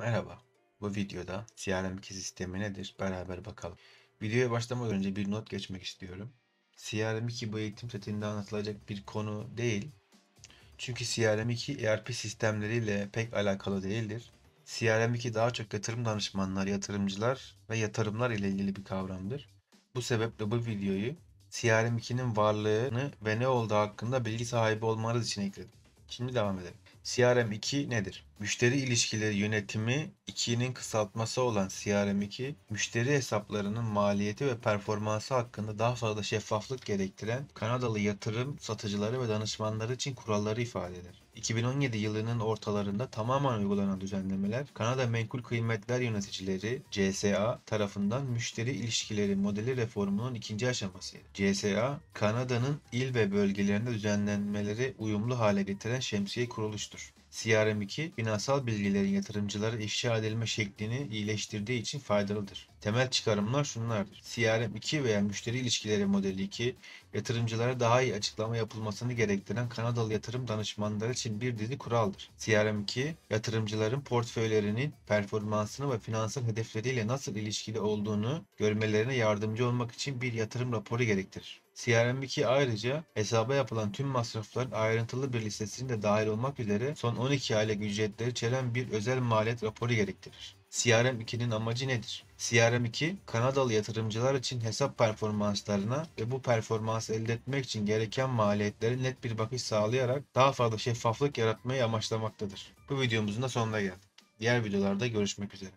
Merhaba. Bu videoda CRM2 sistemi nedir? Beraber bakalım. Videoya başlamadan önce bir not geçmek istiyorum. CRM2 bu eğitim setinde anlatılacak bir konu değil. Çünkü CRM2 ERP sistemleriyle pek alakalı değildir. CRM2 daha çok yatırım danışmanlar, yatırımcılar ve yatırımlar ile ilgili bir kavramdır. Bu sebeple bu videoyu CRM2'nin varlığını ve ne olduğu hakkında bilgi sahibi olmanız için ekledim. Şimdi devam edelim. CRM2 nedir? Müşteri ilişkileri yönetimi 2'nin kısaltması olan CRM2, müşteri hesaplarının maliyeti ve performansı hakkında daha fazla şeffaflık gerektiren Kanadalı yatırım satıcıları ve danışmanları için kuralları ifade eder. 2017 yılının ortalarında tamamen uygulanan düzenlemeler Kanada Menkul Kıymetler Yöneticileri CSA tarafından müşteri ilişkileri modeli reformunun ikinci aşamasıydı. CSA, Kanada'nın il ve bölgelerinde düzenlenmeleri uyumlu hale getiren şemsiye kuruluştur. CRM2, finansal bilgilerin yatırımcılara ifşa edilme şeklini iyileştirdiği için faydalıdır. Temel çıkarımlar şunlardır. CRM2 veya müşteri ilişkileri modeli 2, yatırımcılara daha iyi açıklama yapılmasını gerektiren Kanadalı yatırım danışmanları için bir dizi kuraldır. CRM2, yatırımcıların portföylerinin performansını ve finansal hedefleriyle nasıl ilişkili olduğunu görmelerine yardımcı olmak için bir yatırım raporu gerektirir. CRM2 ayrıca hesaba yapılan tüm masrafların ayrıntılı bir listesinin de dahil olmak üzere son 12 aylık ücretleri içeren bir özel maliyet raporu gerektirir. CRM2'nin amacı nedir? CRM2, Kanadalı yatırımcılar için hesap performanslarına ve bu performansı elde etmek için gereken maliyetlere net bir bakış sağlayarak daha fazla şeffaflık yaratmayı amaçlamaktadır. Bu videomuzun da sonuna geldik. Diğer videolarda görüşmek üzere.